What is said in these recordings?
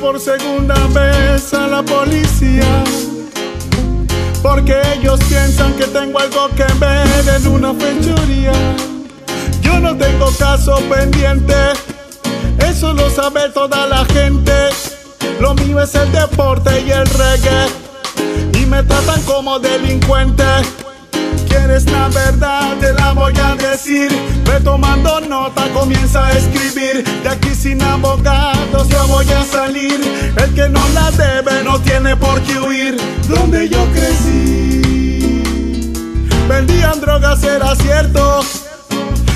por segunda vez a la policía. Porque ellos piensan que tengo algo que ver en una fechoría. Yo no tengo caso pendiente, eso lo sabe toda la gente. Lo mío es el deporte y el reggae. Y me tratan como delincuente. ¿Quieres la verdad? Te la voy a decir. Ve tomando nota, comienza a escribir. De aquí sin abogados voy a. Que no la debe no tiene por qué huir. Donde yo crecí, vendían drogas, era cierto.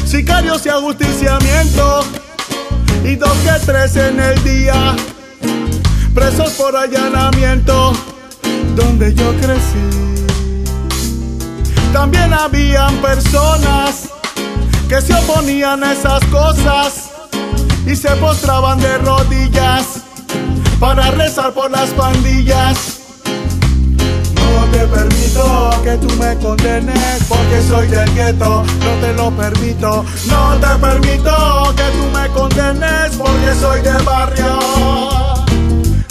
Sicarios y ajusticiamiento. Y dos que tres en el día. Presos por allanamiento. Donde yo crecí. También habían personas que se oponían a esas cosas y se postraban de rodillas para rezar por las pandillas. No te permito que tú me condenes porque soy del gueto, no te lo permito. No te permito que tú me condenes porque soy de barrio.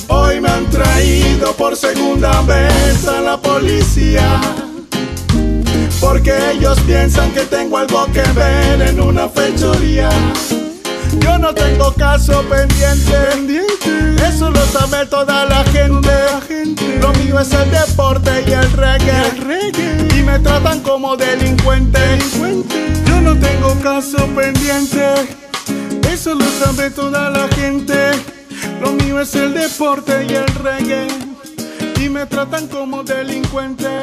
Hoy me han traído por segunda vez a la policía. Porque ellos piensan que tengo algo que ver no tengo caso pendiente, eso lo sabe toda la gente. Lo mío es el deporte y el reggae. Y me tratan como delincuente. Yo no tengo caso pendiente, eso lo sabe toda la gente. Lo mío es el deporte y el reggae. Y me tratan como delincuente.